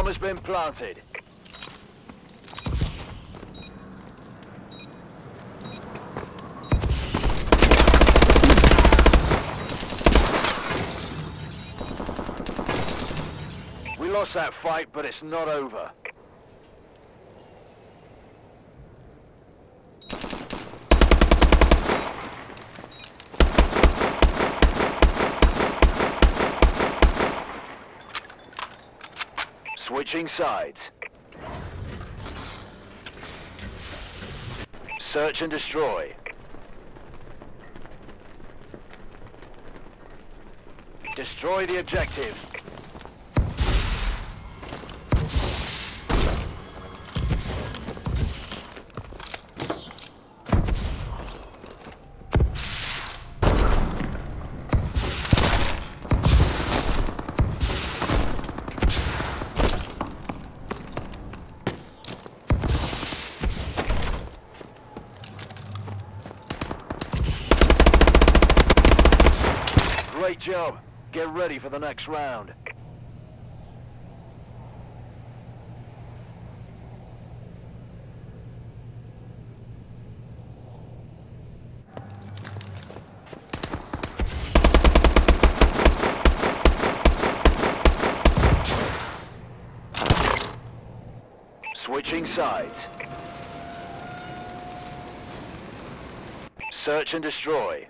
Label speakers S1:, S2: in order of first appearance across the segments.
S1: bomb has been planted. We lost that fight, but it's not over. Switching sides. Search and destroy. Destroy the objective. Job. Get ready for the next round. Switching sides. Search and destroy.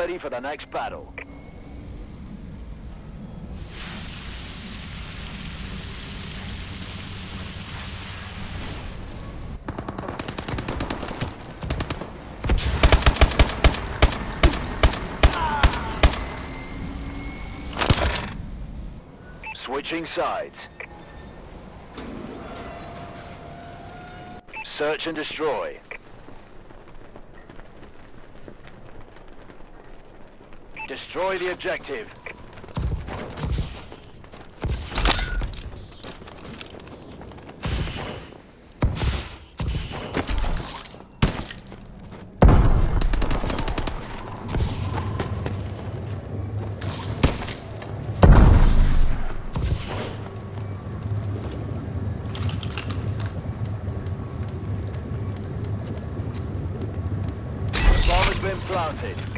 S1: Ready for the next battle. Switching sides. Search and destroy. Destroy the objective. Planted.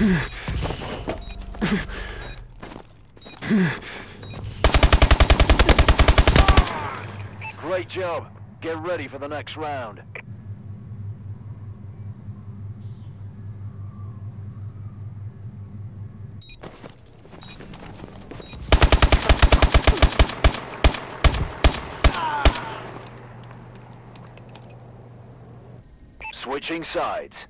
S1: Great job. Get ready for the next round. Switching sides.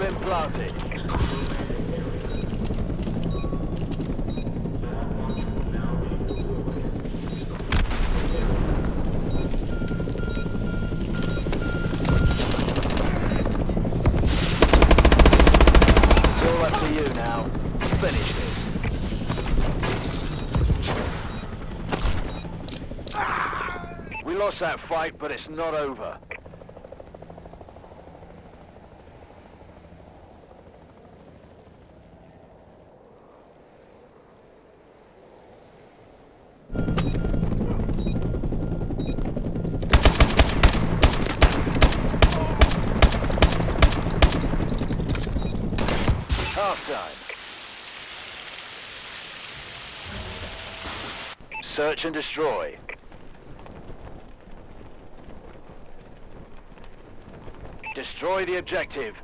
S1: been planted. It's all up to you now. Finish this. We lost that fight, but it's not over. Search and destroy. Destroy the objective.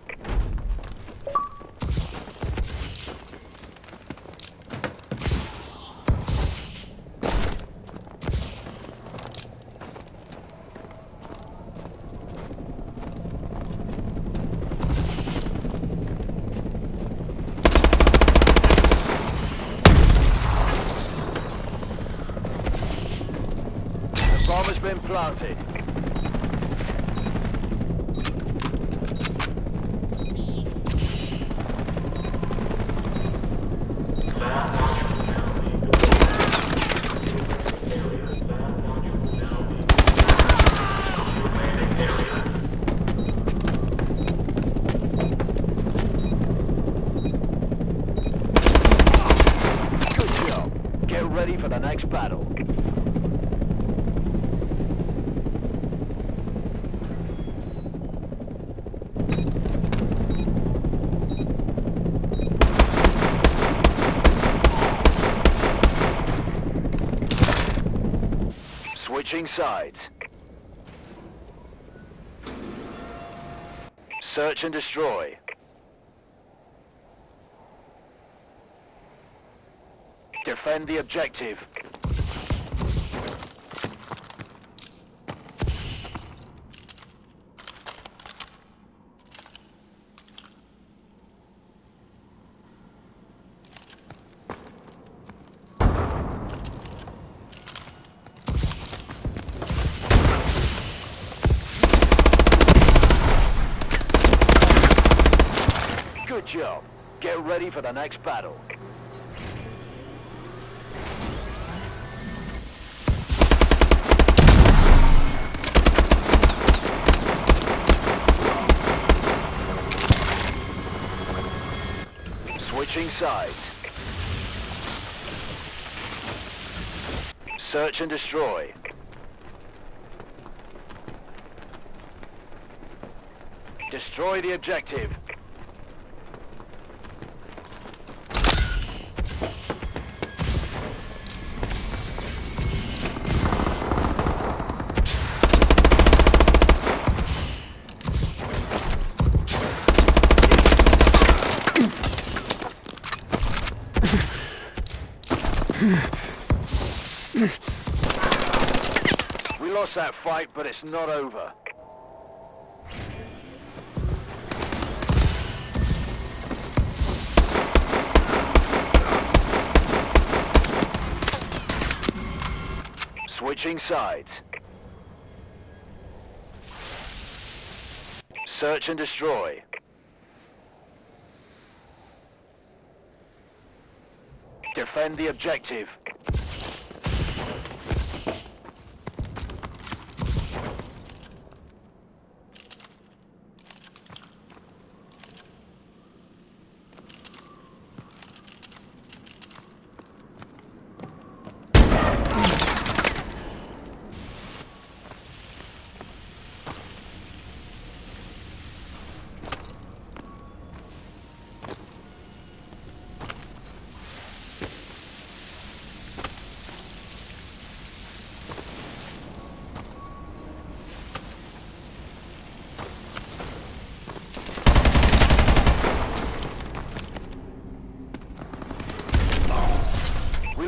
S1: Bomb has been planted. Good job. Get ready for the next battle. Switching sides. Search and destroy. Defend the objective. Good job. Get ready for the next battle. Switching sides. Search and destroy. Destroy the objective. That fight, but it's not over. Switching sides. Search and destroy. Defend the objective.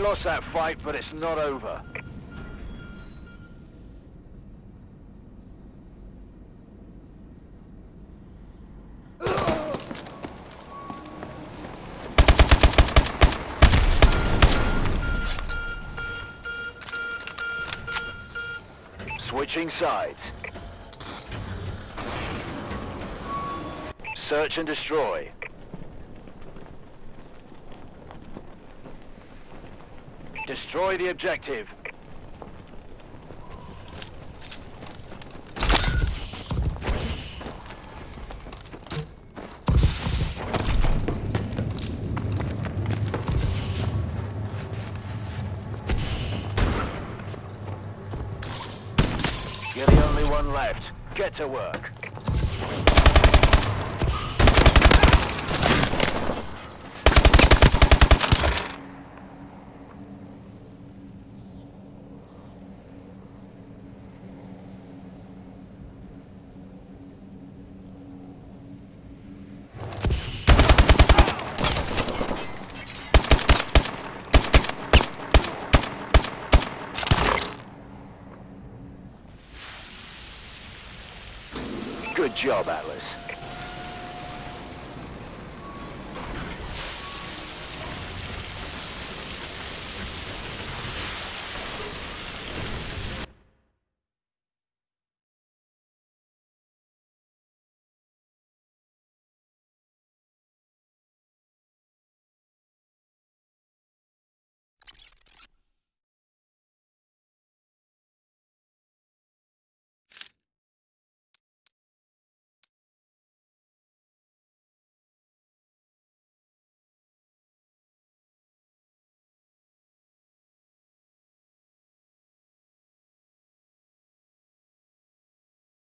S1: Lost that fight, but it's not over. Switching sides. Search and destroy. Destroy the objective. You're the only one left. Get to work. Good job, Atlas.